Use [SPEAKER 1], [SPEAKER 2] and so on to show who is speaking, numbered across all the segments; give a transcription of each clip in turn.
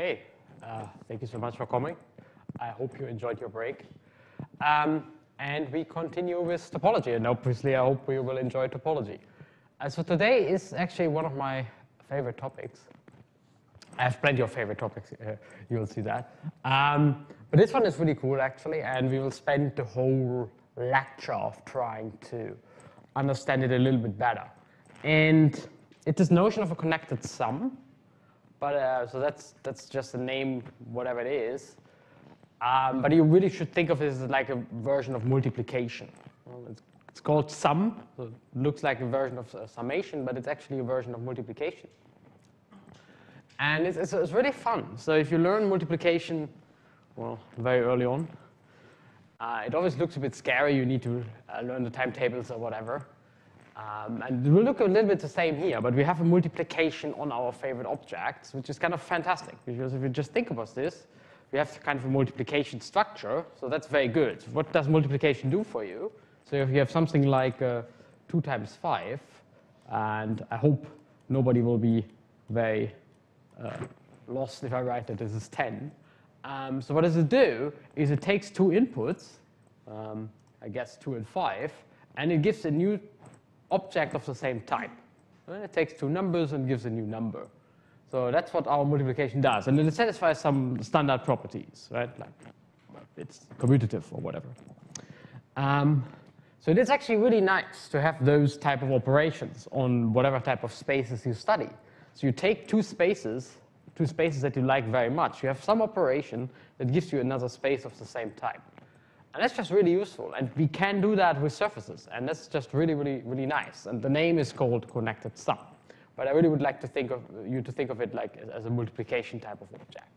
[SPEAKER 1] Okay, uh, thank you so much for coming. I hope you enjoyed your break. Um, and we continue with topology, and obviously I hope you will enjoy topology. Uh, so today is actually one of my favorite topics. I have plenty of favorite topics, uh, you will see that. Um, but this one is really cool actually, and we will spend the whole lecture of trying to understand it a little bit better. And it's this notion of a connected sum, but uh, so that's that's just a name, whatever it is. Um, but you really should think of it as like a version of multiplication. It's, it's, called sum, so it looks like a version of uh, summation, but it's actually a version of multiplication. And it's, it's, it's, really fun. So if you learn multiplication, well, very early on, uh, it always looks a bit scary. You need to uh, learn the timetables or whatever. Um, and it will look a little bit the same here, but we have a multiplication on our favorite objects, which is kind of fantastic, because if you just think about this, we have kind of a multiplication structure, so that's very good. What does multiplication do for you? So if you have something like uh, 2 times 5, and I hope nobody will be very uh, lost if I write that this is 10. Um, so what does it do is it takes two inputs, um, I guess 2 and 5, and it gives a new object of the same type. And it takes two numbers and gives a new number. So that's what our multiplication does. And it satisfies some standard properties, right? Like it's commutative or whatever. Um, so it is actually really nice to have those type of operations on whatever type of spaces you study. So you take two spaces, two spaces that you like very much. You have some operation that gives you another space of the same type. And that's just really useful. And we can do that with surfaces. And that's just really, really, really nice. And the name is called connected sum. But I really would like to think of you to think of it like as a multiplication type of object.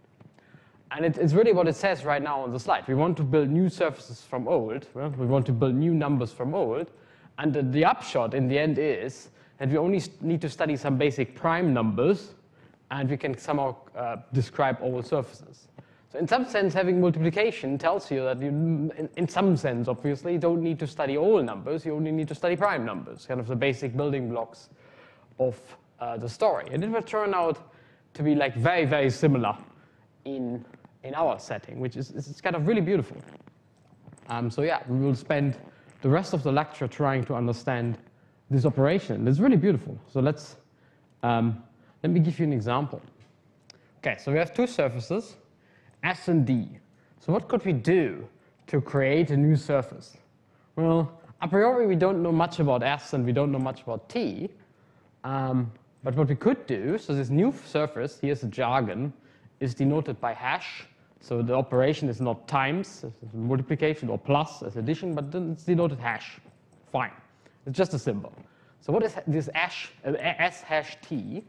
[SPEAKER 1] And it, it's really what it says right now on the slide. We want to build new surfaces from old. Well, we want to build new numbers from old. And the, the upshot in the end is that we only need to study some basic prime numbers, and we can somehow uh, describe all surfaces. So in some sense, having multiplication tells you that you, in, some sense, obviously, you don't need to study all numbers. You only need to study prime numbers, kind of the basic building blocks of uh, the story. And it will turn out to be like very, very similar in, in our setting, which is, is kind of really beautiful. Um, so yeah, we will spend the rest of the lecture trying to understand this operation. It's really beautiful. So let's, um, let me give you an example. Okay, so we have two surfaces. S and D. So what could we do to create a new surface? Well, a priori, we don't know much about S and we don't know much about T. Um, but what we could do, so this new surface, here's a jargon, is denoted by hash. So the operation is not times, multiplication, or plus as addition, but then it's denoted hash. Fine. It's just a symbol. So what is this hash, uh, S hash T?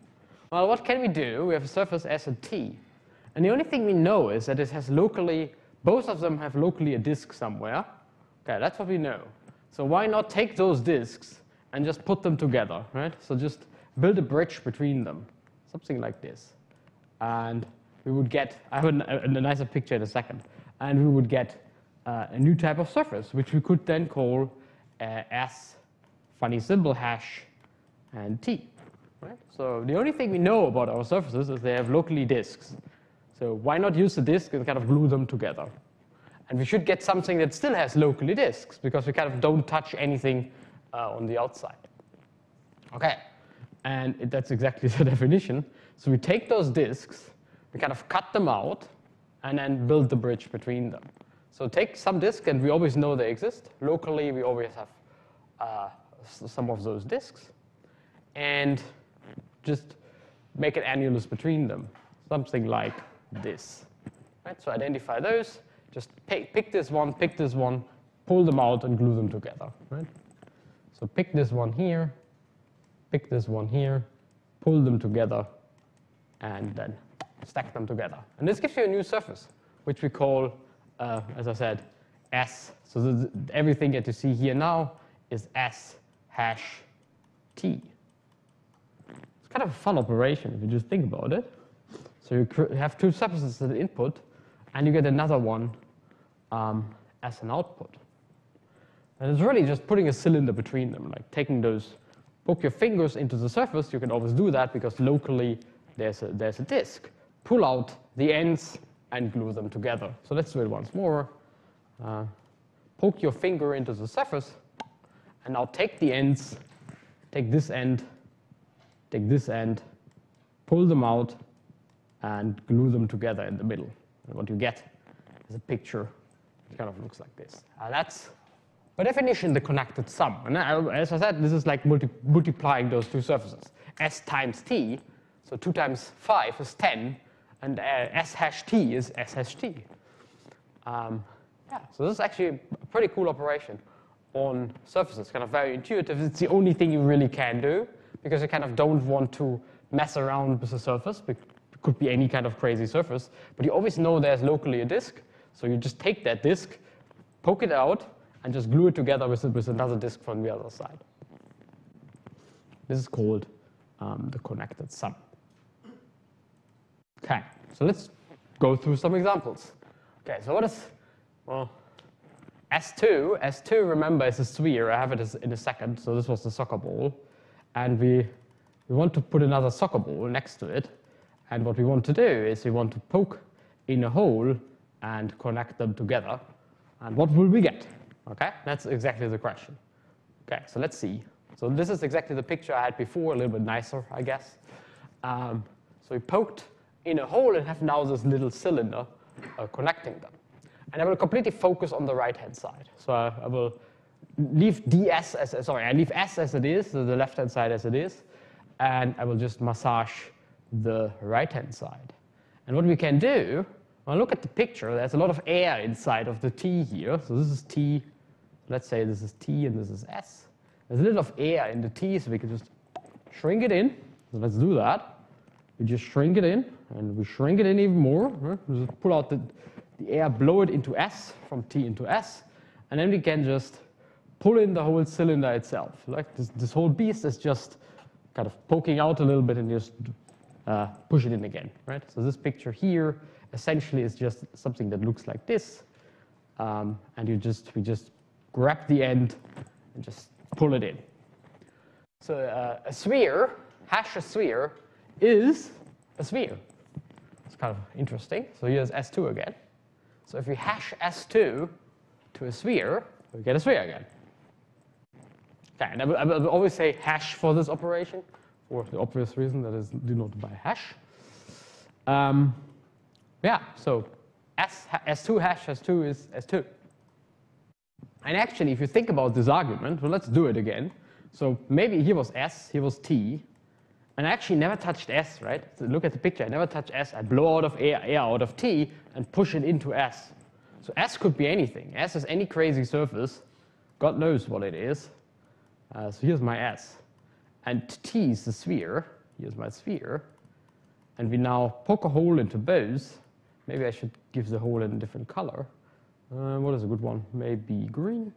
[SPEAKER 1] Well, what can we do? We have a surface S and T. And the only thing we know is that it has locally, both of them have locally a disk somewhere. Okay, that's what we know. So why not take those disks and just put them together, right? So just build a bridge between them, something like this. And we would get, I have a, a nicer picture in a second, and we would get uh, a new type of surface, which we could then call uh, S, funny symbol hash, and T. Right? So the only thing we know about our surfaces is they have locally disks. So why not use the disk and kind of glue them together? And we should get something that still has locally disks because we kind of don't touch anything uh, on the outside. Okay, and that's exactly the definition. So we take those disks, we kind of cut them out, and then build the bridge between them. So take some disk, and we always know they exist. Locally, we always have uh, some of those disks, and just make an annulus between them, something like this. Right? So identify those, just pick, pick this one, pick this one, pull them out and glue them together. Right? So pick this one here, pick this one here, pull them together, and then stack them together. And this gives you a new surface, which we call, uh, as I said, S. So everything that you see here now is S hash T. It's kind of a fun operation if you just think about it. So you have two surfaces as an input, and you get another one um, as an output. And it's really just putting a cylinder between them, like taking those, poke your fingers into the surface. You can always do that because locally there's a, there's a disk. pull out the ends and glue them together. So let's do it once more. Uh, poke your finger into the surface, and now take the ends, take this end, take this end, pull them out, and glue them together in the middle. And what you get is a picture that kind of looks like this. Uh, that's, by definition, the connected sum. And as I said, this is like multi multiplying those two surfaces. S times t, so 2 times 5 is 10, and uh, S hash t is S hash t. Um, yeah, so this is actually a pretty cool operation on surfaces, kind of very intuitive. It's the only thing you really can do because you kind of don't want to mess around with the surface. Could be any kind of crazy surface, but you always know there's locally a disk. So you just take that disk, poke it out, and just glue it together with, with another disk from the other side. This is called um, the connected sum. Okay, so let's go through some examples. Okay, so what is, well, S2, S2, remember, is a sphere. I have it in a second. So this was the soccer ball. And we, we want to put another soccer ball next to it. And what we want to do is we want to poke in a hole and connect them together. And what will we get? Okay, that's exactly the question. Okay, so let's see. So this is exactly the picture I had before, a little bit nicer, I guess. Um, so we poked in a hole and have now this little cylinder uh, connecting them. And I will completely focus on the right-hand side. So I, I, will leave ds as, sorry, I leave s as it is, so the left-hand side as it is, and I will just massage the right-hand side. And what we can do, well, look at the picture, there's a lot of air inside of the T here. So this is T, let's say this is T and this is S. There's a little of air in the T, so we can just shrink it in. So let's do that. We just shrink it in, and we shrink it in even more. Right? Just pull out the, the air, blow it into S, from T into S, and then we can just pull in the whole cylinder itself. Like this, this whole beast is just kind of poking out a little bit and just uh, push it in again, right? So this picture here essentially is just something that looks like this, um, and you just we just grab the end and just pull it in. So uh, a sphere, hash a sphere, is a sphere. It's kind of interesting. So here's S2 again. So if we hash S2 to a sphere, we get a sphere again. Okay, and I I will always say hash for this operation, for the obvious reason that is denoted by hash. Um, yeah, so S, S2 hash S2 is S2. And actually, if you think about this argument, well, let's do it again. So maybe here was S, here was T, and I actually never touched S, right? So look at the picture. I never touch S. I blow out of air, air out of T and push it into S. So S could be anything. S is any crazy surface. God knows what it is. Uh, so here's my S. And T is the sphere. Here's my sphere. And we now poke a hole into both. Maybe I should give the hole a different color. Uh, what is a good one? Maybe green.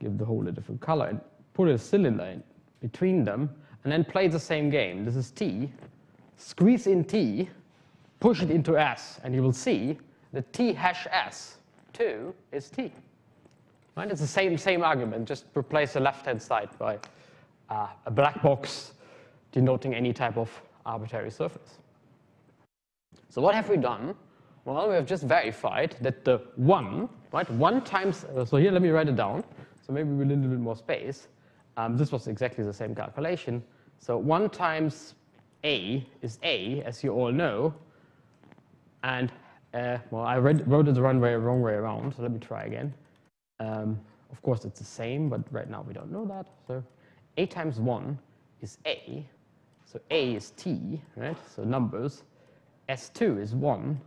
[SPEAKER 1] Give the hole a different color and put a cylinder in between them and then play the same game. This is T. Squeeze in T, push it into S, and you will see that T hash S 2 is T. Right? It's the same, same argument, just replace the left-hand side by uh, a black box denoting any type of arbitrary surface. So what have we done? Well, we have just verified that the 1, right, 1 times, uh, so here let me write it down, so maybe need a little bit more space. Um, this was exactly the same calculation. So 1 times A is A, as you all know. And, uh, well, I read, wrote it the wrong way, wrong way around, so let me try again. Um, of course, it's the same, but right now we don't know that. So A times 1 is A. So A is T, right? So numbers. S2 is 1.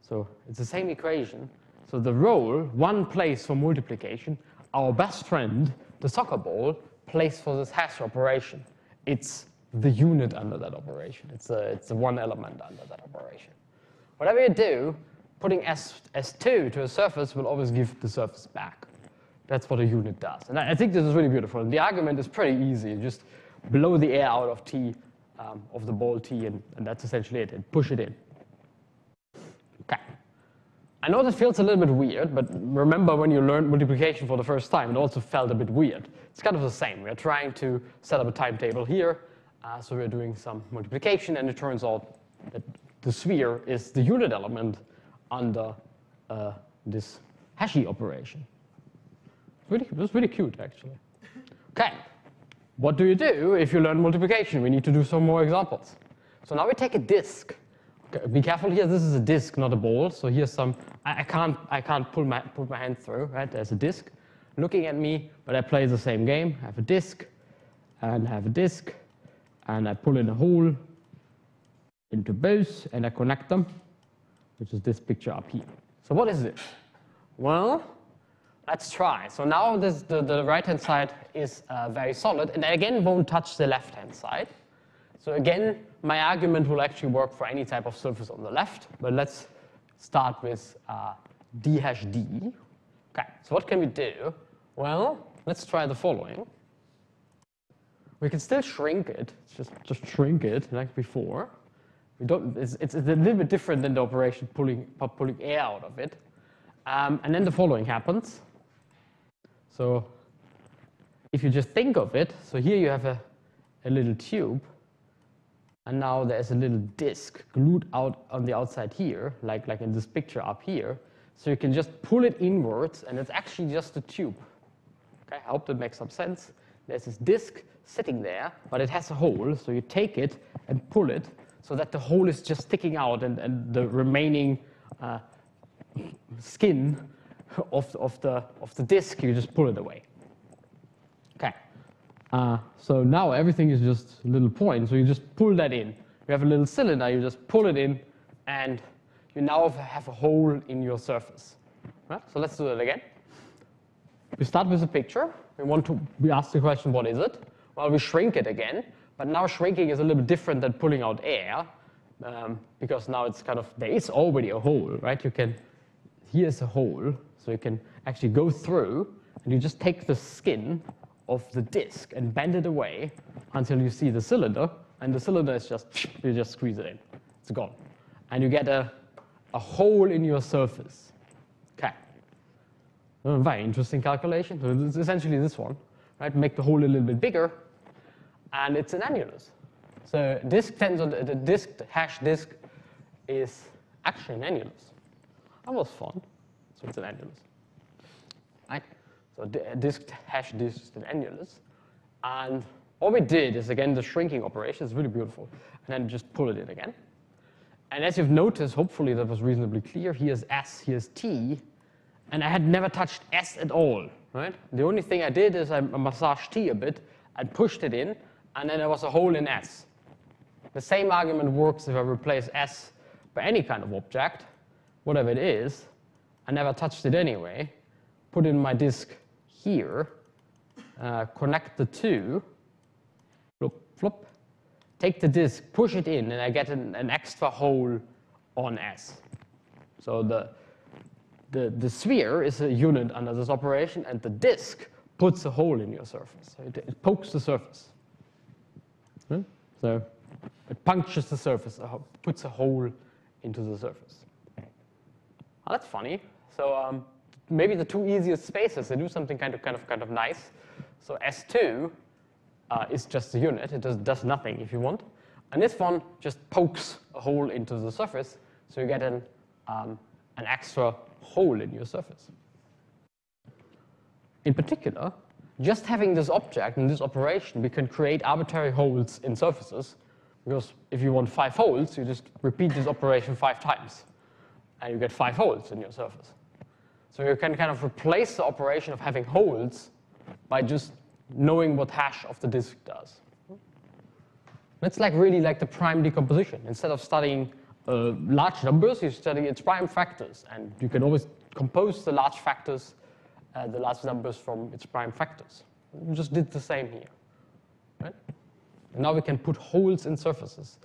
[SPEAKER 1] So it's the same equation. So the role, one place for multiplication, our best friend, the soccer ball, place for this hash operation. It's the unit under that operation. It's, a, it's the one element under that operation. Whatever you do, putting S, S2 to a surface will always give the surface back. That's what a unit does. And I, I think this is really beautiful. And the argument is pretty easy. You just blow the air out of T, um, of the ball T, and, and that's essentially it, and push it in. Okay. I know this feels a little bit weird, but remember when you learned multiplication for the first time, it also felt a bit weird. It's kind of the same. We're trying to set up a timetable here, uh, so we're doing some multiplication, and it turns out that the sphere is the unit element under uh, this hashy operation. Really, it was really cute, actually. Okay, what do you do if you learn multiplication? We need to do some more examples. So now we take a disk. Okay, be careful here, this is a disk, not a ball. So here's some, I, I can't, I can't pull my, put my hand through, right? There's a disk looking at me, but I play the same game. I have a disk, and I have a disk, and I pull in a hole into both, and I connect them, which is this picture up here. So what is this? Well, let's try. So now this, the, the right-hand side is uh, very solid, and I again won't touch the left-hand side. So again, my argument will actually work for any type of surface on the left, but let's start with uh, d hash d. Okay, so what can we do? Well, let's try the following. We can still shrink it, just, just shrink it like before. We don't, it's, it's, a little bit different than the operation pulling, pulling air out of it. Um, and then the following happens. So if you just think of it, so here you have a, a little tube, and now there's a little disc glued out on the outside here, like, like in this picture up here. So you can just pull it inwards, and it's actually just a tube. Okay, I hope that makes some sense. There's this disc sitting there, but it has a hole, so you take it and pull it, so that the hole is just sticking out and, and the remaining uh, skin of, of, the, of the disk, you just pull it away. Okay, uh, so now everything is just a little point, so you just pull that in. You have a little cylinder, you just pull it in, and you now have a hole in your surface. Right? So let's do that again. We start with a picture. We want to, we ask the question, what is it? Well, we shrink it again. But now shrinking is a little different than pulling out air um, because now it's kind of, there is already a hole, right? You can, here's a hole, so you can actually go through and you just take the skin of the disc and bend it away until you see the cylinder, and the cylinder is just, you just squeeze it in. It's gone. And you get a, a hole in your surface. Okay. A very interesting calculation. So it's essentially this one, right? Make the hole a little bit bigger, and it's an annulus. So disk tends on the, the disk hash disk is actually an annulus. That was fun. So it's an annulus. Right? So disk hash disk is an annulus. And all we did is again the shrinking operation is really beautiful. And then just pull it in again. And as you've noticed, hopefully that was reasonably clear, here's S, here's T, and I had never touched S at all, right? The only thing I did is I massaged T a bit, and pushed it in, and then there was a hole in S. The same argument works if I replace S by any kind of object, whatever it is. I never touched it anyway. Put in my disk here, uh, connect the two, flip, flip, take the disk, push it in, and I get an, an extra hole on S. So the, the, the sphere is a unit under this operation, and the disk puts a hole in your surface. So it, it pokes the surface. So it punctures the surface, puts a hole into the surface. That's funny. So um, maybe the two easiest spaces, they do something kind of, kind of, kind of nice. So S2 uh, is just a unit. It just does nothing if you want. And this one just pokes a hole into the surface, so you get an, um, an extra hole in your surface. In particular, just having this object and this operation, we can create arbitrary holes in surfaces. Because if you want five holes, you just repeat this operation five times. And you get five holes in your surface. So you can kind of replace the operation of having holes by just knowing what hash of the disk does. It's like really like the prime decomposition. Instead of studying uh, large numbers, you study its prime factors. And you can always compose the large factors uh, the large numbers from its prime factors. We just did the same here. Right? And now we can put holes in surfaces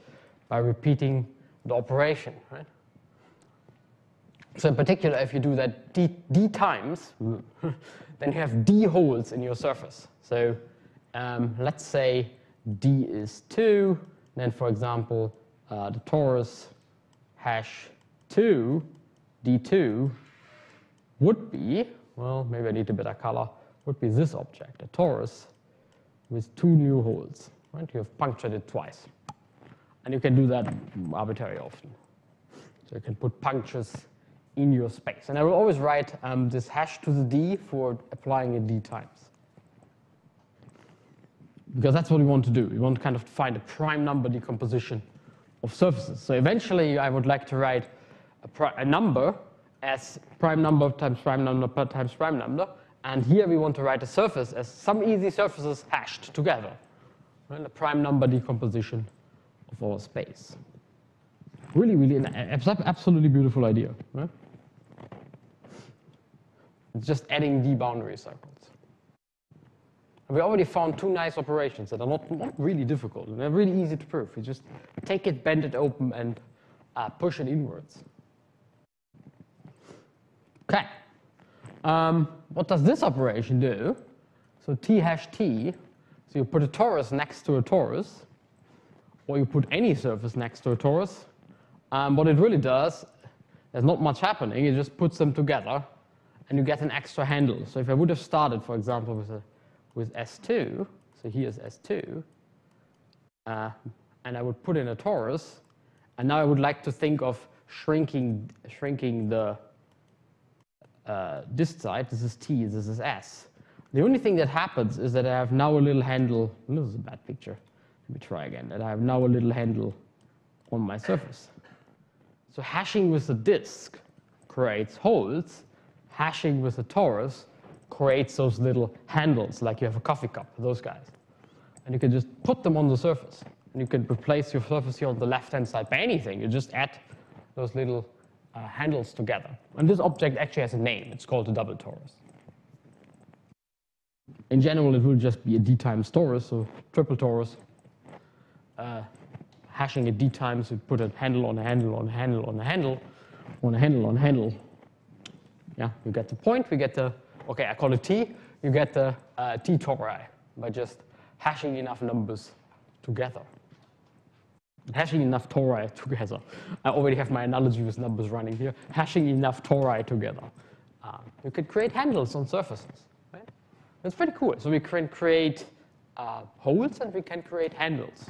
[SPEAKER 1] by repeating the operation. Right? So in particular, if you do that d, d times, then you have d holes in your surface. So um, let's say d is 2, then for example, uh, the torus hash 2, d2 would be well, maybe I need a better color, would be this object, a torus with two new holes. Right? You have punctured it twice. And you can do that arbitrarily often. So you can put punctures in your space. And I will always write um, this hash to the d for applying it d times. Because that's what we want to do. We want to kind of find a prime number decomposition of surfaces. So eventually I would like to write a, a number as prime number times prime number times prime number. And here we want to write a surface as some easy surfaces hashed together. Right? A prime number decomposition of our space. Really, really, an absolutely beautiful idea. Right? It's just adding the boundary circles. And we already found two nice operations that are not, not really difficult. And they're really easy to prove. You just take it, bend it open, and uh, push it inwards. Okay. Um, what does this operation do? So t hash t, so you put a torus next to a torus, or you put any surface next to a torus. Um, what it really does, there's not much happening. It just puts them together, and you get an extra handle. So if I would have started, for example, with, a, with S2, so here's S2, uh, and I would put in a torus, and now I would like to think of shrinking, shrinking the uh, this side, this is T, this is S. The only thing that happens is that I have now a little handle, this is a bad picture, let me try again, that I have now a little handle on my surface. So hashing with a disk creates holes, hashing with a torus creates those little handles, like you have a coffee cup, those guys. And you can just put them on the surface. And you can replace your surface here on the left-hand side by anything. You just add those little uh, handles together. And this object actually has a name. It's called a double torus. In general, it will just be a d times torus, so triple torus. Uh, hashing a d times, we put a handle on a handle on a handle on a handle on a handle on a handle. Yeah, you get the point. We get the, okay, I call it t. You get the uh, t tori by just hashing enough numbers together hashing enough tori together. I already have my analogy with numbers running here. Hashing enough tori together. Uh, you could create handles on surfaces. Right? That's pretty cool. So we can create uh, holes and we can create handles.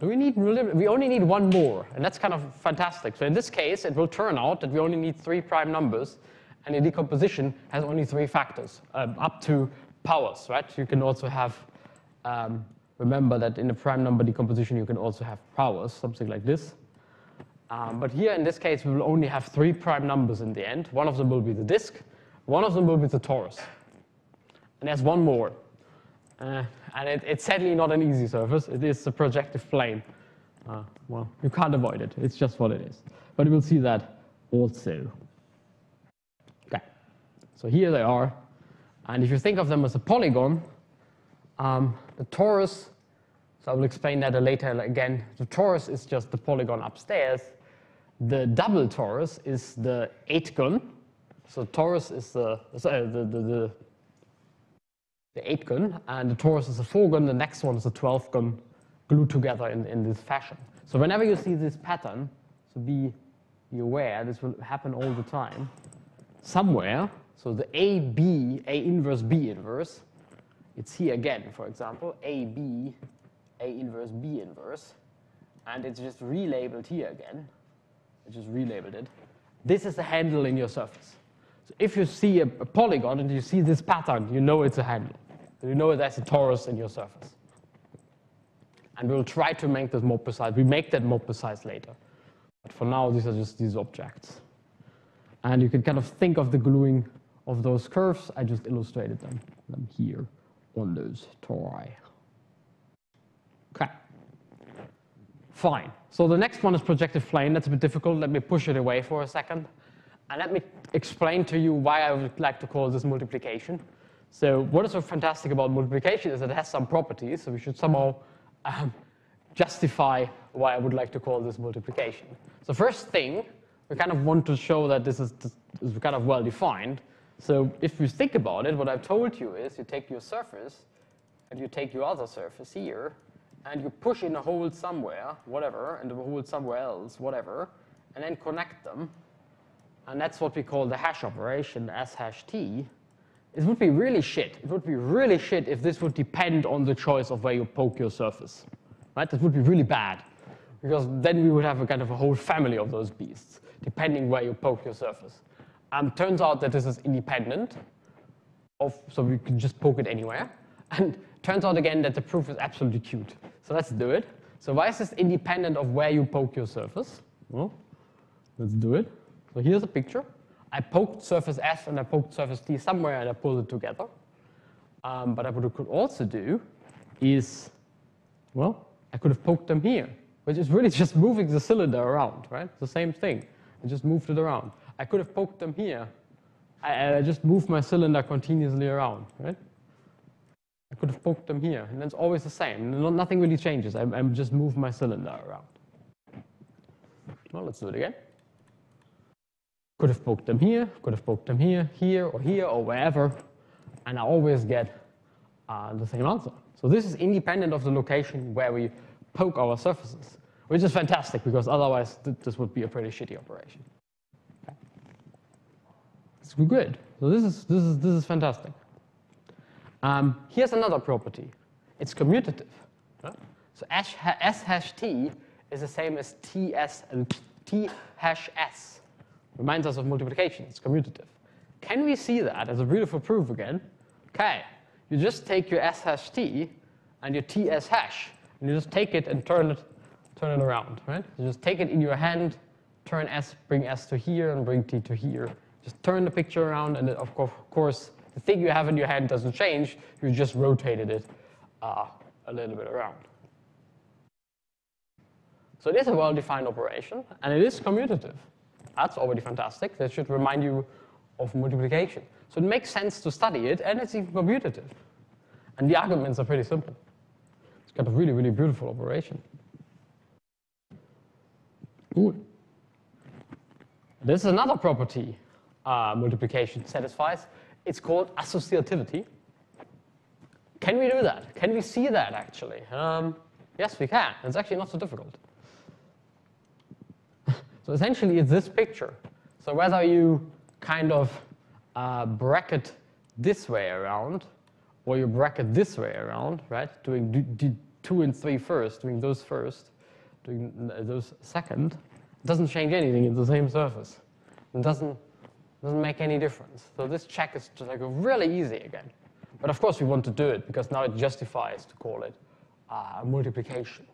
[SPEAKER 1] We, need, we only need one more, and that's kind of fantastic. So in this case, it will turn out that we only need three prime numbers, and the decomposition has only three factors, um, up to powers, right? You can also have um, Remember that in the prime number decomposition, you can also have powers, something like this. Um, but here, in this case, we will only have three prime numbers in the end. One of them will be the disk. One of them will be the torus. And there's one more. Uh, and it, it's sadly not an easy surface. It is a projective plane. Uh, well, you can't avoid it. It's just what it is. But we'll see that also. Okay. So here they are. And if you think of them as a polygon, um, the torus, so I will explain that later again. The torus is just the polygon upstairs. The double torus is the eightgon. So torus is the, sorry, the, the, the, the 8 gon, and the torus is a 4 gon, The next one is a 12 gon glued together in, in this fashion. So whenever you see this pattern, so be, be aware, this will happen all the time. Somewhere, so the A, B, A inverse, B inverse, it's here again, for example, A, B, A inverse, B inverse, and it's just relabeled here again. I just relabeled it. This is a handle in your surface. So if you see a, a polygon and you see this pattern, you know it's a handle. You know there's a torus in your surface. And we'll try to make that more precise. We make that more precise later. But for now, these are just these objects. And you can kind of think of the gluing of those curves. I just illustrated them, them here on those tori. Okay. Fine. So the next one is projective plane. That's a bit difficult. Let me push it away for a second. And let me explain to you why I would like to call this multiplication. So what is so fantastic about multiplication is it has some properties. So we should somehow um, justify why I would like to call this multiplication. So first thing, we kind of want to show that this is, this is kind of well defined. So if you think about it, what I've told you is you take your surface and you take your other surface here and you push in a hole somewhere, whatever, and a hole somewhere else, whatever, and then connect them. And that's what we call the hash operation, S hash T. It would be really shit. It would be really shit if this would depend on the choice of where you poke your surface. Right? That would be really bad. because then we would have a kind of a whole family of those beasts, depending where you poke your surface. Um, turns out that this is independent of, so we can just poke it anywhere. And turns out again that the proof is absolutely cute. So let's do it. So why is this independent of where you poke your surface? Well, let's do it. So here's a picture. I poked surface S and I poked surface T somewhere and I pulled it together. Um, but what I could also do is, well, I could have poked them here, which is really just moving the cylinder around, right? It's the same thing. I just moved it around. I could have poked them here. I, I just moved my cylinder continuously around, right? I could have poked them here, and it's always the same. No, nothing really changes. I, I'm just move my cylinder around. Well, let's do it again. Could have poked them here, could have poked them here, here, or here, or wherever, and I always get uh, the same answer. So this is independent of the location where we poke our surfaces, which is fantastic because otherwise th this would be a pretty shitty operation. Okay. It's good. So this is, this is, this is fantastic. Um, here's another property. It's commutative. So S, S hash T is the same as TS and T hash S. Reminds us of multiplication. It's commutative. Can we see that as a beautiful proof again? Okay, you just take your S hash T and your TS hash, and you just take it and turn it, turn it around, right? You just take it in your hand, turn S, bring S to here, and bring T to here. Just turn the picture around, and of course, the thing you have in your hand doesn't change. You just rotated it uh, a little bit around. So it is a well-defined operation, and it is commutative. That's already fantastic. That should remind you of multiplication. So it makes sense to study it, and it's even commutative. And the arguments are pretty simple. It's got a really, really beautiful operation. Ooh. This is another property uh, multiplication satisfies. It's called associativity. Can we do that? Can we see that actually? Um, yes, we can. It's actually not so difficult. So essentially, it's this picture. So whether you kind of uh, bracket this way around, or you bracket this way around, right? Doing two and three first, doing those first, doing those second, doesn't change anything. It's the same surface. It doesn't doesn't make any difference. So this check is just like really easy again. But of course we want to do it because now it justifies to call it uh, multiplication.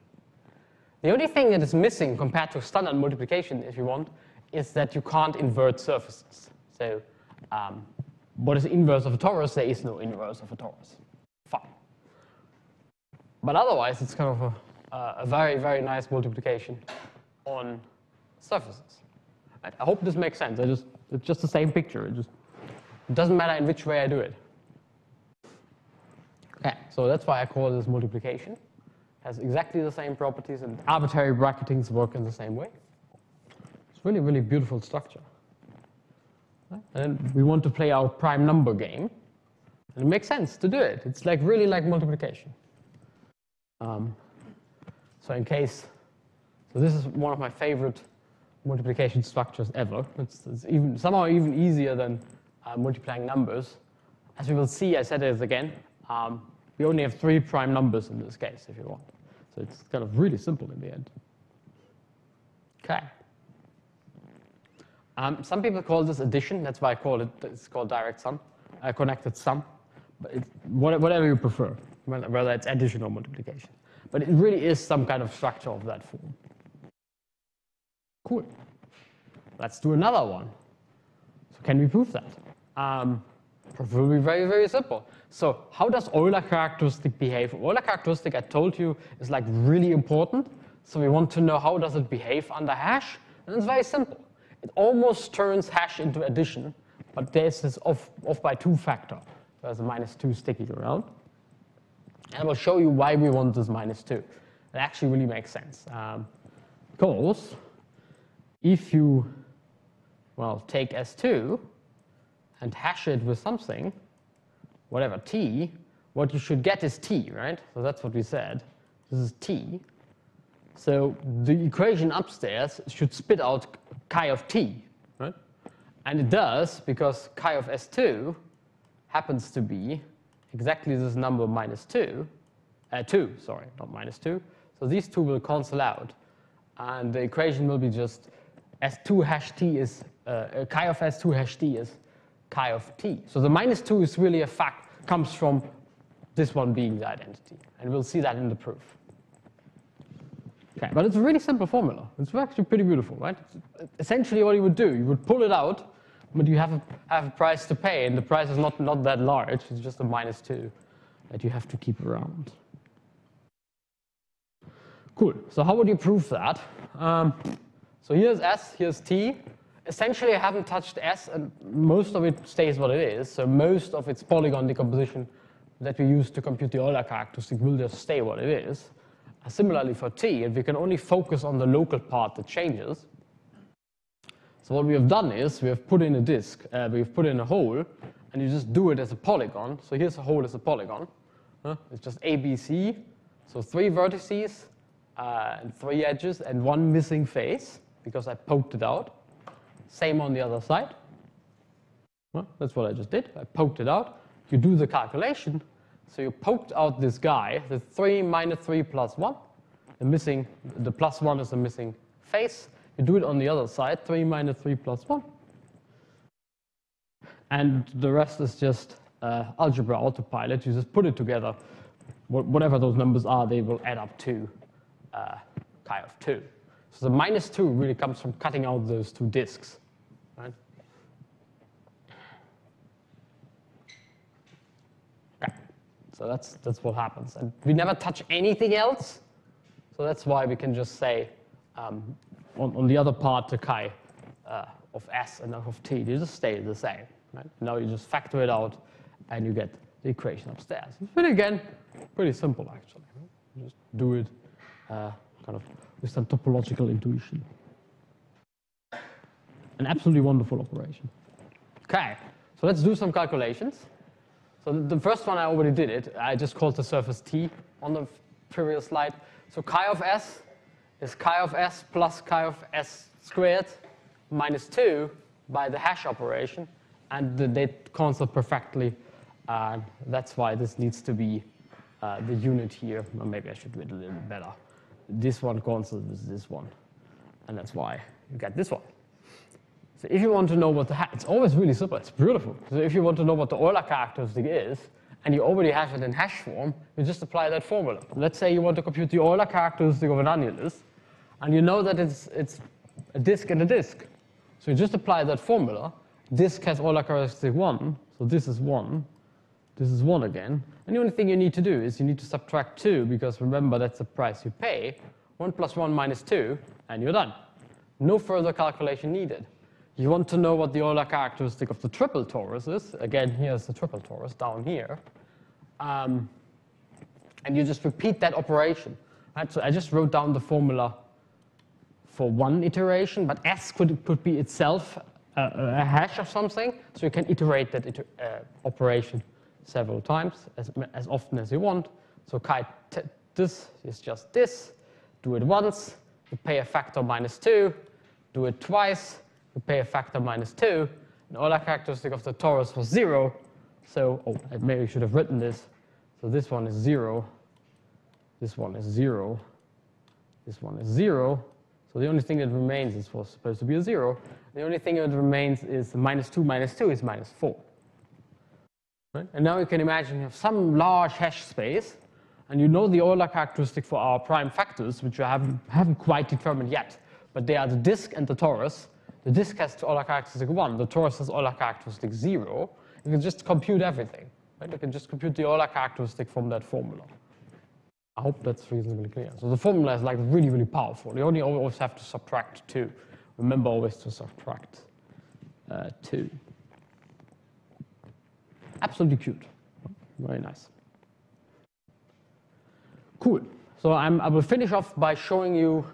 [SPEAKER 1] The only thing that is missing compared to standard multiplication, if you want, is that you can't invert surfaces. So um, what is the inverse of a torus? There is no inverse of a torus. Fine. But otherwise, it's kind of a, a very, very nice multiplication on surfaces. Right? I hope this makes sense. I just it's just the same picture. It just it doesn't matter in which way I do it. Okay, so that's why I call this multiplication. Has exactly the same properties and arbitrary bracketings work in the same way. It's really, really beautiful structure. And we want to play our prime number game. And it makes sense to do it. It's like really like multiplication. Um, so in case, so this is one of my favorite multiplication structures ever. It's, it's even, somehow even easier than uh, multiplying numbers. As we will see, I said it again, um, we only have three prime numbers in this case, if you want. So it's kind of really simple in the end. Okay. Um, some people call this addition. That's why I call it, it's called direct sum, uh, connected sum. But whatever you prefer, whether it's addition or multiplication. But it really is some kind of structure of that form. Cool. Let's do another one. So can we prove that? Um, will be very, very simple. So how does Euler characteristic behave? Euler characteristic, I told you, is like really important. So we want to know how does it behave under hash. And it's very simple. It almost turns hash into addition, but there's this off, off by two factor. There's a minus two sticking around. And I will show you why we want this minus two. It actually really makes sense. Um, because if you, well, take S2 and hash it with something, whatever t, what you should get is t, right? So that's what we said. This is t. So the equation upstairs should spit out chi of t, right? And it does because chi of S2 happens to be exactly this number minus 2, uh, 2, sorry, not minus 2. So these two will cancel out. And the equation will be just S2 hash T is, uh, chi of S2 hash T is chi of T. So the minus 2 is really a fact, comes from this one being the identity. And we'll see that in the proof. Okay, but it's a really simple formula. It's actually pretty beautiful, right? Essentially what you would do, you would pull it out, but you have a, have a price to pay, and the price is not, not that large. It's just a minus 2 that you have to keep around. Cool. So how would you prove that? Um, so here's S, here's T. Essentially, I haven't touched S, and most of it stays what it is. So most of its polygon decomposition that we use to compute the Euler characteristic will just stay what it is. Similarly for T, and we can only focus on the local part that changes. So what we have done is we have put in a disk, uh, we've put in a hole, and you just do it as a polygon. So here's a hole as a polygon. Uh, it's just ABC, so three vertices, uh, and three edges, and one missing face, because I poked it out. Same on the other side. Well, that's what I just did. I poked it out. You do the calculation. So you poked out this guy, the 3 minus 3 plus 1. The missing, the plus 1 is the missing face. You do it on the other side, 3 minus 3 plus 1. And the rest is just uh, algebra autopilot. You just put it together. Whatever those numbers are, they will add up to uh, chi of 2. So the minus 2 really comes from cutting out those two disks. Right? So that's, that's what happens. And we never touch anything else. So that's why we can just say um, on, on the other part, the chi uh, of S and of T, they just stay the same. Right? Now you just factor it out and you get the equation upstairs. But again, pretty simple actually. Just do it uh, kind of with some topological intuition. An absolutely wonderful operation. Okay, so let's do some calculations. So the first one I already did it. I just called the surface T on the previous slide. So chi of S is chi of S plus chi of S squared minus 2 by the hash operation. And they cancel perfectly. Uh, that's why this needs to be uh, the unit here. Or maybe I should do it a little better this one cancels with this one. And that's why you get this one. So if you want to know what the, it's always really simple, it's beautiful. So if you want to know what the Euler characteristic is, and you already have it in hash form, you just apply that formula. Let's say you want to compute the Euler characteristic of an annulus, and you know that it's, it's a disk and a disk. So you just apply that formula. Disk has Euler characteristic 1, so this is 1, this is 1 again. And the only thing you need to do is you need to subtract 2, because remember, that's the price you pay. 1 plus 1 minus 2, and you're done. No further calculation needed. You want to know what the Euler characteristic of the triple torus is. Again, here's the triple torus down here. Um, and you just repeat that operation. Right? So I just wrote down the formula for one iteration, but S could, could be itself a, a hash of something, so you can iterate that iter uh, operation several times, as, as often as you want. So chi this is just this. Do it once, you pay a factor minus 2. Do it twice, you pay a factor minus 2. And Euler characteristic of the torus was 0. So, oh, I maybe should have written this. So this one is 0. This one is 0. This one is 0. So the only thing that remains is was supposed to be a 0. The only thing that remains is minus 2 minus 2 is minus 4. Right? And now you can imagine you have some large hash space, and you know the Euler characteristic for our prime factors, which you haven't, haven't quite determined yet, but they are the disk and the torus. The disk has Euler characteristic 1, the torus has Euler characteristic 0. You can just compute everything. Right? You can just compute the Euler characteristic from that formula. I hope that's reasonably clear. So the formula is like really, really powerful. You only always have to subtract 2. Remember always to subtract uh, 2 absolutely cute. Very nice. Cool. So I'm, i will finish off by showing you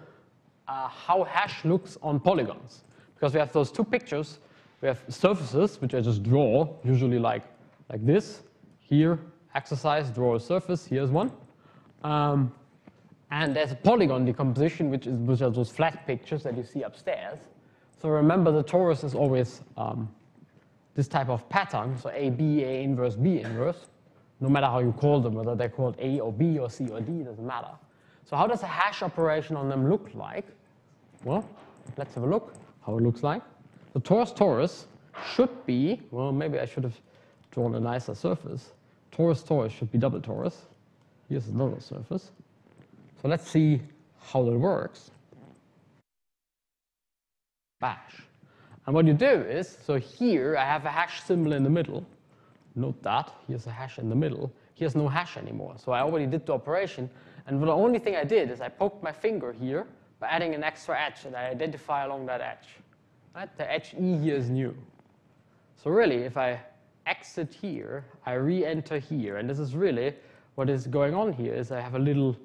[SPEAKER 1] uh, how hash looks on polygons. Because we have those two pictures. We have surfaces, which I just draw, usually like, like this. Here, exercise, draw a surface. Here's one. Um, and there's a polygon decomposition, which, is, which are those flat pictures that you see upstairs. So remember, the torus is always um, this type of pattern, so A, B, A inverse, B inverse, no matter how you call them, whether they're called A or B or C or D, doesn't matter. So how does a hash operation on them look like? Well, let's have a look how it looks like. The torus torus should be, well, maybe I should have drawn a nicer surface. Torus torus should be double torus. Here's another surface. So let's see how that works. Bash. And what you do is, so here I have a hash symbol in the middle. Note that, here's a hash in the middle. Here's no hash anymore. So I already did the operation. And the only thing I did is I poked my finger here by adding an extra edge and I identify along that edge. Right? The edge E here is new. So really, if I exit here, I re-enter here, and this is really what is going on here is I have a little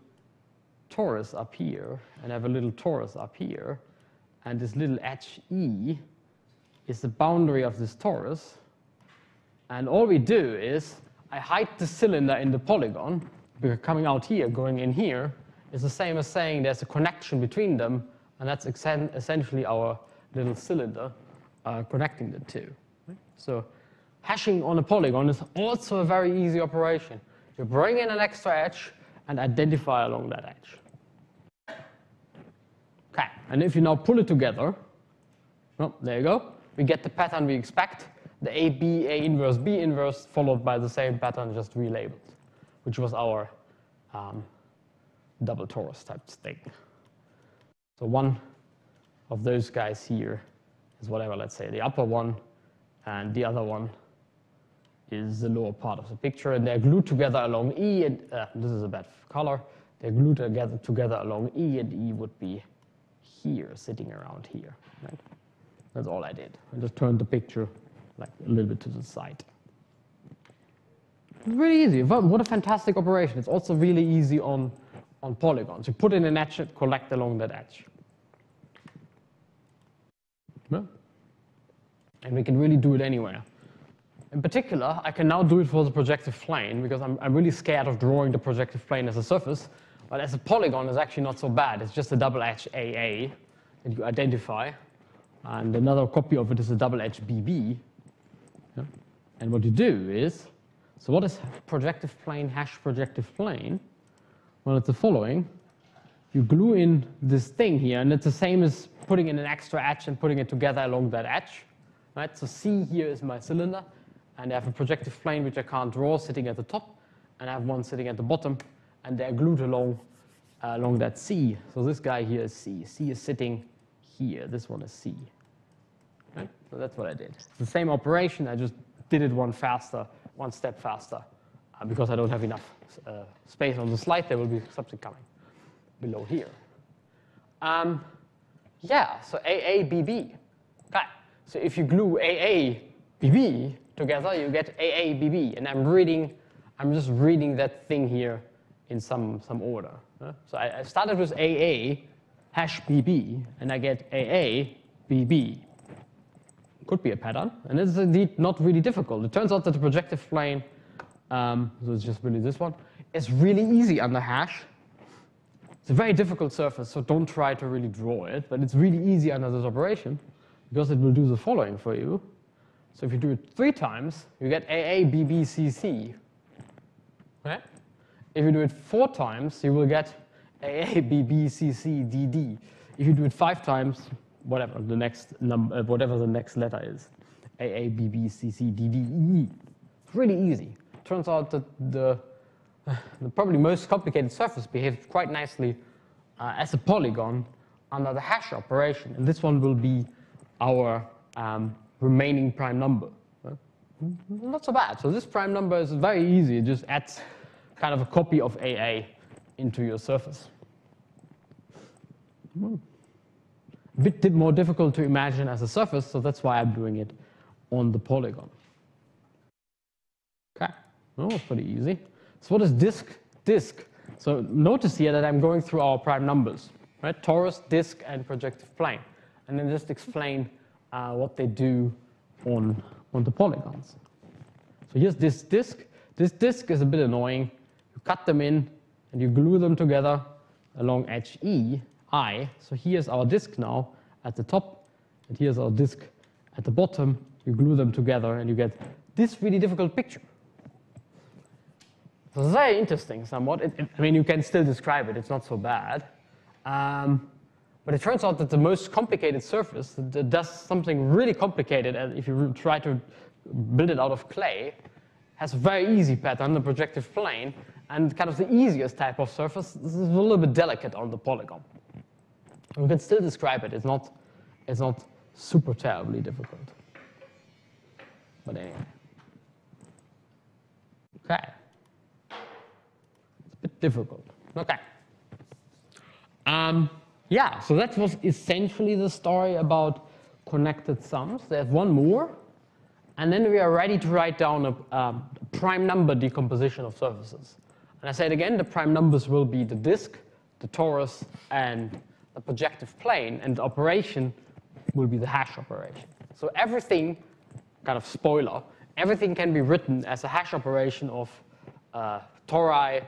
[SPEAKER 1] torus up here, and I have a little torus up here, and this little edge E is the boundary of this torus, and all we do is I hide the cylinder in the polygon, because coming out here, going in here, is the same as saying there's a connection between them, and that's essentially our little cylinder uh, connecting the two. So hashing on a polygon is also a very easy operation. You bring in an extra edge and identify along that edge. Okay, and if you now pull it together, well, there you go. We get the pattern we expect, the A, B, A inverse, B inverse, followed by the same pattern just relabeled, which was our um, double torus type thing. So one of those guys here is whatever, let's say the upper one, and the other one is the lower part of the picture, and they're glued together along E, and uh, this is a bad color, they're glued together, together along E, and E would be here, sitting around here. Right? That's all I did. I just turned the picture like a little bit to the side. Really easy. What a fantastic operation. It's also really easy on, on polygons. You put in an edge and collect along that edge. Yeah. And we can really do it anywhere. In particular, I can now do it for the projective plane because I'm, I'm really scared of drawing the projective plane as a surface. But as a polygon, it's actually not so bad. It's just a double edge AA that you identify. And another copy of it is a double edge BB. Yeah. And what you do is, so what is projective plane, hash projective plane? Well, it's the following. You glue in this thing here, and it's the same as putting in an extra edge and putting it together along that edge. Right? So C here is my cylinder, and I have a projective plane which I can't draw sitting at the top, and I have one sitting at the bottom, and they're glued along, uh, along that C. So this guy here is C. C is sitting here. This one is C. Right? So that's what I did. It's the same operation, I just did it one faster, one step faster, uh, because I don't have enough uh, space on the slide. There will be something coming below here. Um, yeah, so AABB. Okay. So if you glue AABB together, you get AABB. And I'm reading, I'm just reading that thing here in some, some order. So I, I, started with AA hash BB, and I get AABB. Could be a pattern, and it's indeed not really difficult. It turns out that the projective plane, um, so it's just really this one, is really easy under hash. It's a very difficult surface, so don't try to really draw it, but it's really easy under this operation because it will do the following for you. So if you do it three times, you get AABBCC. Okay? If you do it four times, you will get AABBCCDD. If you do it five times, whatever the next number, uh, whatever the next letter is, AABBCCDDE. It's really easy. Turns out that the, the probably most complicated surface behaves quite nicely uh, as a polygon under the hash operation, and this one will be our um, remaining prime number. Not so bad. So this prime number is very easy. It just adds kind of a copy of AA into your surface. Bit more difficult to imagine as a surface, so that's why I'm doing it on the polygon. Okay, oh, pretty easy. So what is disk? Disk. So notice here that I'm going through our prime numbers, right? Torus, disk, and projective plane. And then just explain uh, what they do on, on the polygons. So here's this disk. This disk is a bit annoying. You cut them in and you glue them together along edge E, I. So here's our disk now at the top, and here's our disk at the bottom. You glue them together and you get this really difficult picture. So it's very interesting somewhat. It, it, I mean, you can still describe it. It's not so bad. Um, But it turns out that the most complicated surface that does something really complicated, and if you try to build it out of clay, has a very easy pattern, the projective plane, and kind of the easiest type of surface this is a little bit delicate on the polygon. We can still describe it. It's not, it's not super terribly difficult. But anyway. Okay. It's a bit difficult. Okay. Um, yeah, so that was essentially the story about connected sums. There's one more, and then we are ready to write down a, prime number decomposition of surfaces. And I say it again, the prime numbers will be the disk, the torus, and the projective plane, and the operation will be the hash operation. So everything, kind of spoiler, everything can be written as a hash operation of uh, tori,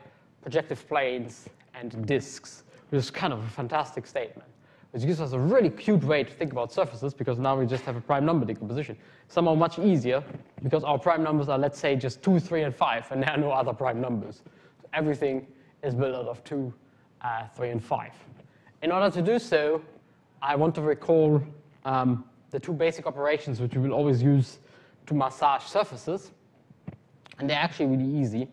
[SPEAKER 1] projective planes, and disks which is kind of a fantastic statement, which gives us a really cute way to think about surfaces because now we just have a prime number decomposition. Somehow much easier because our prime numbers are, let's say, just 2, 3, and 5, and there are no other prime numbers. So everything is built out of 2, uh, 3, and 5. In order to do so, I want to recall um, the two basic operations which we will always use to massage surfaces. And they're actually really easy.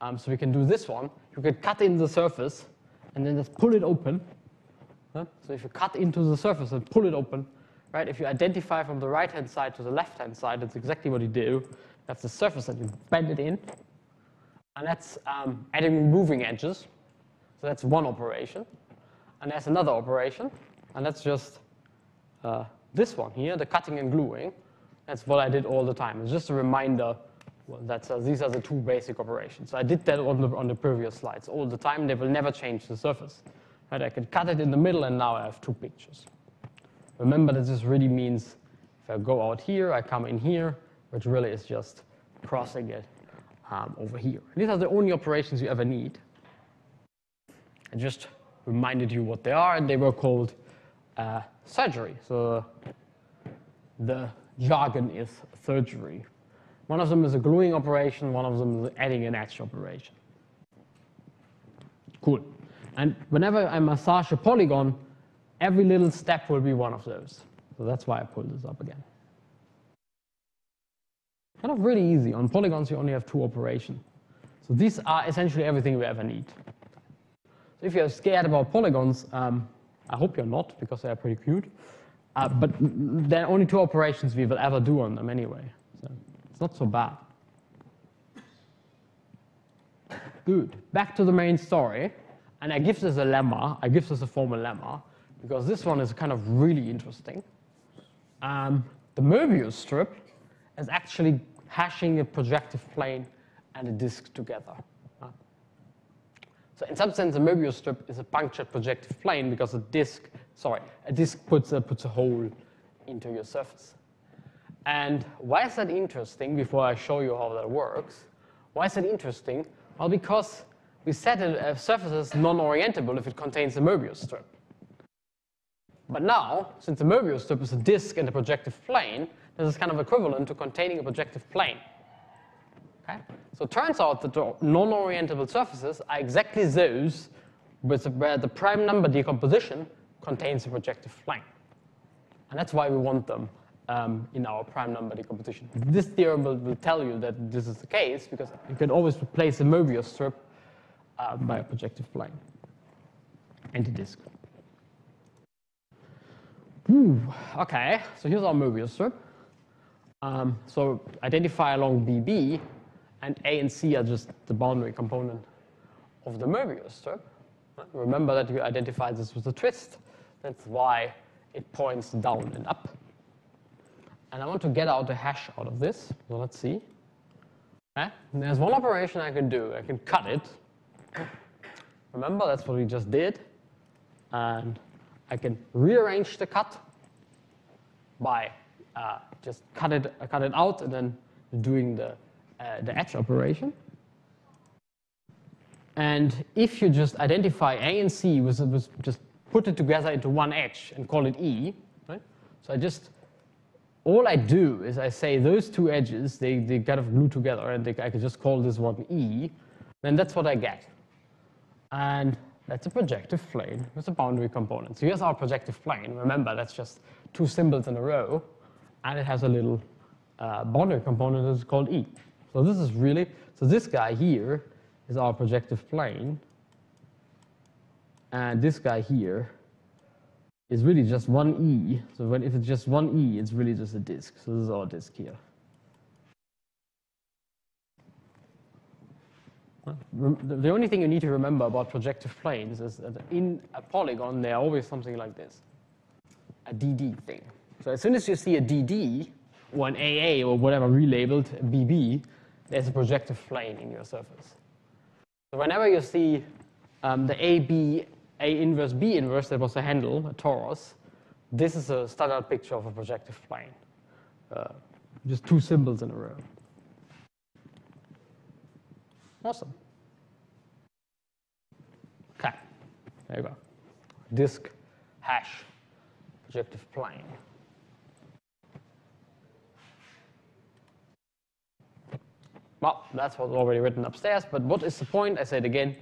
[SPEAKER 1] Um, so we can do this one. You can cut in the surface and then just pull it open. Huh? So if you cut into the surface and pull it open, right? If you identify from the right-hand side to the left-hand side, that's exactly what you do. That's the surface that you bend it in. And that's um, adding removing edges. So that's one operation. And there's another operation, and that's just uh, this one here, the cutting and gluing. That's what I did all the time. It's just a reminder that's, uh, these are the two basic operations. So I did that on the, on the previous slides all the time. They will never change the surface. Right? I can cut it in the middle, and now I have two pictures. Remember that this really means if I go out here, I come in here, which really is just crossing it um, over here. These are the only operations you ever need. I just reminded you what they are, and they were called uh, surgery. So the jargon is surgery. One of them is a gluing operation, one of them is adding an edge operation. Cool. And whenever I massage a polygon, every little step will be one of those. So that's why I pulled this up again. Kind of really easy. On polygons, you only have two operations. So these are essentially everything we ever need. If you're scared about polygons, um, I hope you're not, because they are pretty cute. Uh, but there are only two operations we will ever do on them anyway. So. It's not so bad. Good. Back to the main story. And I give this a lemma. I give this a formal lemma because this one is kind of really interesting. Um, the Möbius strip is actually hashing a projective plane and a disk together. So in some sense, a Möbius strip is a punctured projective plane because a disk, sorry, a disk puts a, puts a hole into your surface. And why is that interesting before I show you how that works? Why is that interesting? Well, because we said a surface is non-orientable if it contains a Möbius strip. But now, since the Möbius strip is a disk and a projective plane, this is kind of equivalent to containing a projective plane. Okay? So it turns out that the non-orientable surfaces are exactly those where the prime number decomposition contains a projective plane. And that's why we want them um, in our prime number decomposition. This theorem will, will, tell you that this is the case because you can always replace a Möbius strip uh, by a projective plane and a disk. Ooh, okay, so here's our Möbius strip. Um, so identify along BB, and A and C are just the boundary component of the Möbius strip. Remember that you identified this with a twist. That's why it points down and up. And I want to get out a hash out of this. So let's see. Okay. there's one operation I can do. I can cut it. Remember, that's what we just did. And I can rearrange the cut by uh, just cut it, cut it out and then doing the, uh, the edge operation. And if you just identify A and C with, with just put it together into one edge and call it E, right? So I just all I do is I say those two edges, they, they kind of glue together, and they, I could just call this one E, then that's what I get. And That's a projective plane with a boundary component. So here's our projective plane. Remember, that's just two symbols in a row, and it has a little uh, boundary component that's called E. So this is really, so this guy here is our projective plane, and this guy here is really just one E. So when, if it's just one E, it's really just a disk. So this is our disk here. The only thing you need to remember about projective planes is that in a polygon, they're always something like this, a DD thing. So as soon as you see a DD, or an AA, or whatever relabeled BB, there's a projective plane in your surface. So whenever you see um, the AB, A inverse, B inverse, that was a handle, a torus, this is a standard picture of a projective plane. Uh, just two symbols in a row. Awesome. Okay, there you go. Disk hash projective plane. Well, that's what's already written upstairs, but what is the point? I say it again.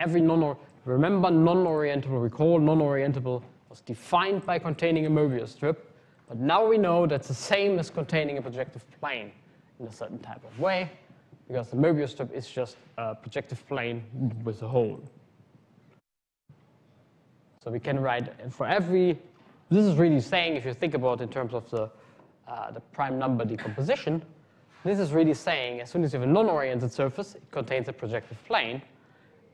[SPEAKER 1] Every non remember non-orientable, recall non-orientable was defined by containing a Mobius strip, but now we know that's the same as containing a projective plane in a certain type of way because the Mobius strip is just a projective plane with a hole. So we can write for every, this is really saying, if you think about it in terms of the, uh, the prime number decomposition, this is really saying as soon as you have a non-oriented surface, it contains a projective plane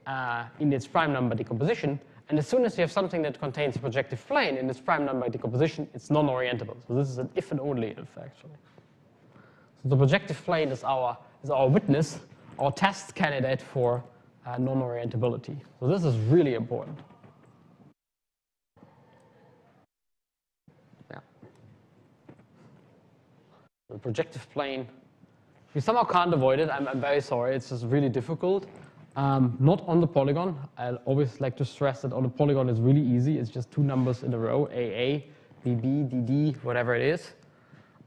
[SPEAKER 1] uh, in its prime number decomposition, and as soon as you have something that contains a projective plane in its prime number decomposition, it's non-orientable. So this is an if and only if, actually. So the projective plane is our is our witness, our test candidate for uh, non-orientability. So this is really important. Yeah. The projective plane, you somehow can't avoid it. I'm, I'm very sorry. It's just really difficult. Um, not on the polygon. I always like to stress that on the polygon is really easy. It's just two numbers in a row, AA, BB, DD, whatever it is.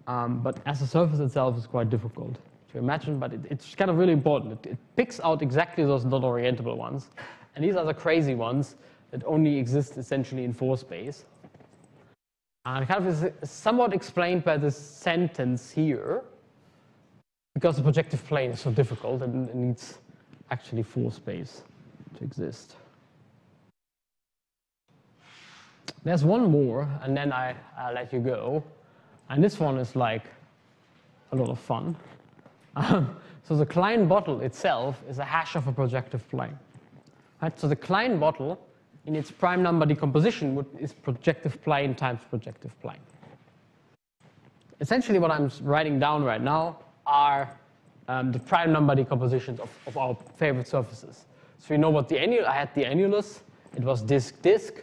[SPEAKER 1] Um, but as a surface itself is quite difficult to imagine, but it, it's kind of really important. It, it picks out exactly those non-orientable ones. And these are the crazy ones that only exist essentially in four space. And kind of is somewhat explained by this sentence here, because the projective plane is so difficult and it needs actually four space to exist. There's one more, and then I, I'll let you go. And this one is like a lot of fun. So the Klein bottle itself is a hash of a projective plane. Right? So the Klein bottle in its prime number decomposition would, is projective plane times projective plane. Essentially what I'm writing down right now are um, the prime number decompositions of, of our favorite surfaces. So we know what the annulus, I had the annulus, it was disk disk,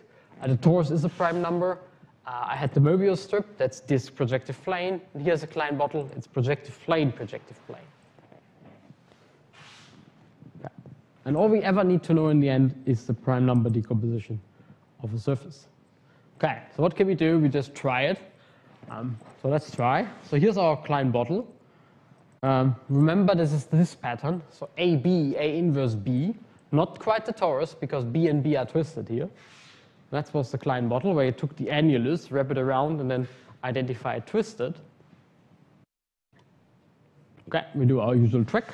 [SPEAKER 1] uh, the torus is a prime number, uh, I had the Mobius strip, that's this projective plane. And here's a Klein bottle, it's projective plane, projective plane. And all we ever need to know in the end is the prime number decomposition of a surface. Okay, so what can we do? We just try it. Um, so let's try. So here's our Klein bottle. Um, remember, this is this pattern. So AB, A inverse B. Not quite the torus, because B and B are twisted here. That was the Klein bottle where you took the annulus, wrap it around, and then identify it twisted. Okay, we do our usual trick.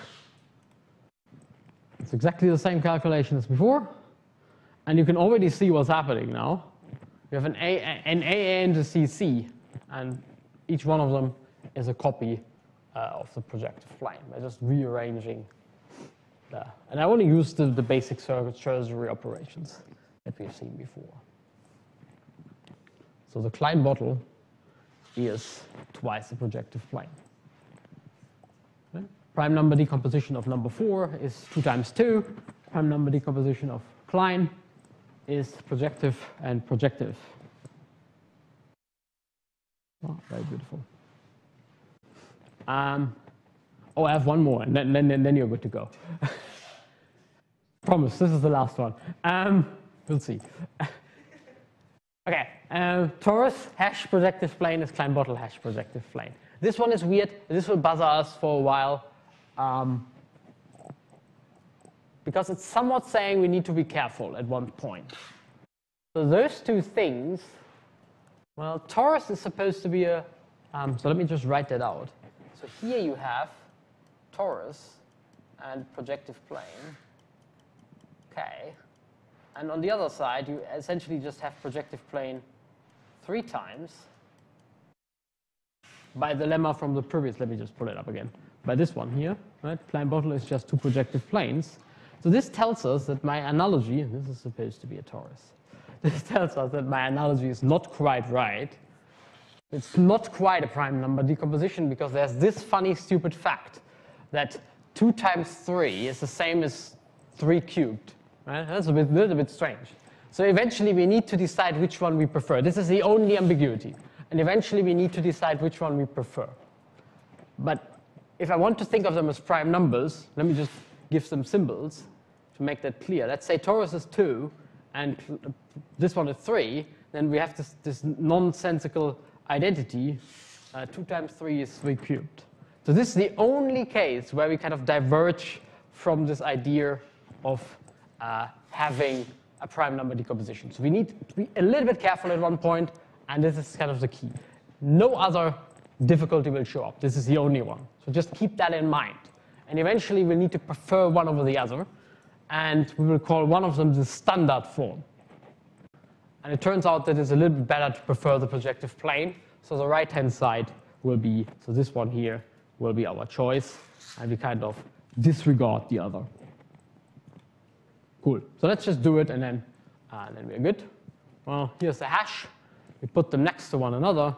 [SPEAKER 1] It's exactly the same calculation as before. And you can already see what's happening now. We have an, a, an AA and a CC, and each one of them is a copy Uh, of the projective plane by just rearranging. And I only use the, the basic circuit treasury operations that we've seen before. So the Klein bottle is twice the projective plane. Prime number decomposition of number 4 is 2 times 2. Prime number decomposition of Klein is projective and projective. Oh, very beautiful. Um, oh, I have one more, and then, then, then you're good to go. Promise, this is the last one. Um, we'll see. okay, uh, torus hash projective plane is Klein bottle hash projective plane. This one is weird. This will bother us for a while. Um, because it's somewhat saying we need to be careful at one point. So those two things, well, torus is supposed to be a, um, so let me just write that out. So here you have torus and projective plane. Okay. And on the other side, you essentially just have projective plane three times by the lemma from the previous, let me just pull it up again, by this one here, right? Klein-Bottle is just two projective planes. So this tells us that my analogy, this is supposed to be a torus, this tells us that my analogy is not quite right. It's not quite a prime number decomposition because there's this funny, stupid fact that 2 times 3 is the same as 3 cubed. Right? That's a bit, little bit strange. So eventually we need to decide which one we prefer. This is the only ambiguity. And eventually we need to decide which one we prefer. But if I want to think of them as prime numbers, let me just give some symbols to make that clear. Let's say torus is 2 and this one is 3, then we have this, this nonsensical identity. Uh, 2 times 3 is 3 cubed. So this is the only case where we kind of diverge from this idea of uh, having a prime number decomposition. So we need to be a little bit careful at one point, and this is kind of the key. No other difficulty will show up. This is the only one. So just keep that in mind. And eventually we'll need to prefer one over the other, and we will call one of them the standard form. And it turns out that it's a little bit better to prefer the projective plane. So the right-hand side will be, so this one here, will be our choice, and we kind of disregard the other. Cool. So let's just do it, and then, uh, then we're good. Well, here's the hash. We put them next to one another.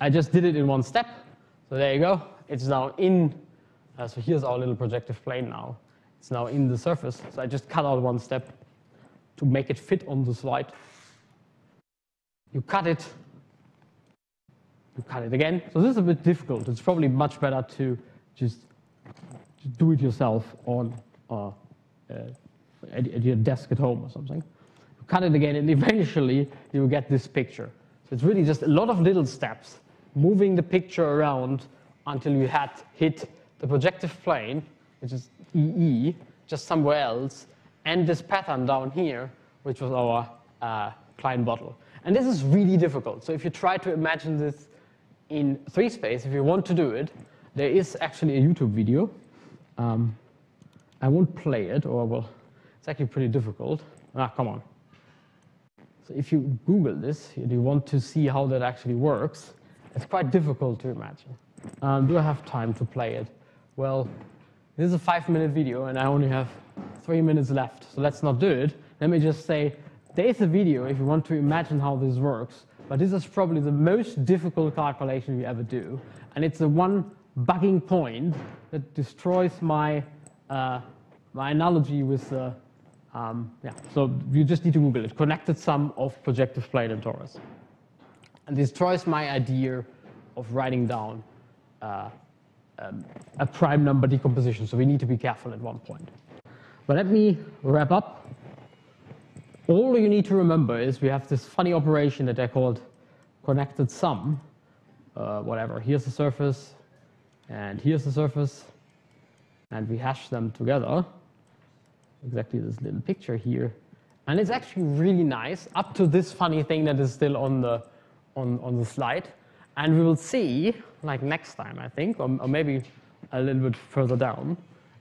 [SPEAKER 1] I just did it in one step. So there you go. It's now in, uh, so here's our little projective plane now. It's now in the surface. So I just cut out one step to make it fit on the slide. You cut it, you cut it again. So this is a bit difficult. It's probably much better to just, do it yourself on uh, uh, at, at, your desk at home or something. You cut it again, and eventually you get this picture. So it's really just a lot of little steps, moving the picture around until you had hit the projective plane, which is EE, just somewhere else, and this pattern down here, which was our uh, Klein-Bottle. And this is really difficult. So if you try to imagine this in 3 space, if you want to do it, there is actually a YouTube video. Um, I won't play it, or well, it's actually pretty difficult. Ah, come on. So if you Google this, you want to see how that actually works, it's quite difficult to imagine. Um, do I have time to play it? Well, this is a five-minute video, and I only have three minutes left, so let's not do it. Let me just say, there is a video if you want to imagine how this works, but this is probably the most difficult calculation we ever do. And it's the one bugging point that destroys my, uh, my analogy with the, um, yeah, so you just need to Google it, connected sum of projective plane and torus. And destroys my idea of writing down uh, um, a prime number decomposition, so we need to be careful at one point. But let me wrap up all you need to remember is we have this funny operation that they called connected sum. Uh, whatever, here's the surface, and here's the surface, and we hash them together. Exactly this little picture here. And it's actually really nice, up to this funny thing that is still on the, on, on the slide. And we will see, like next time, I think, or, or maybe a little bit further down,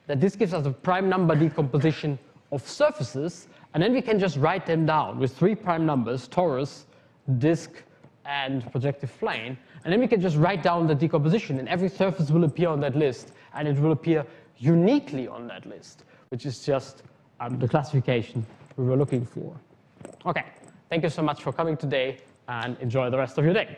[SPEAKER 1] that this gives us a prime number decomposition of surfaces and then we can just write them down with three prime numbers, torus, disk, and projective plane. And then we can just write down the decomposition, and every surface will appear on that list, and it will appear uniquely on that list, which is just um, the classification we were looking for. Okay, thank you so much for coming today, and enjoy the rest of your day.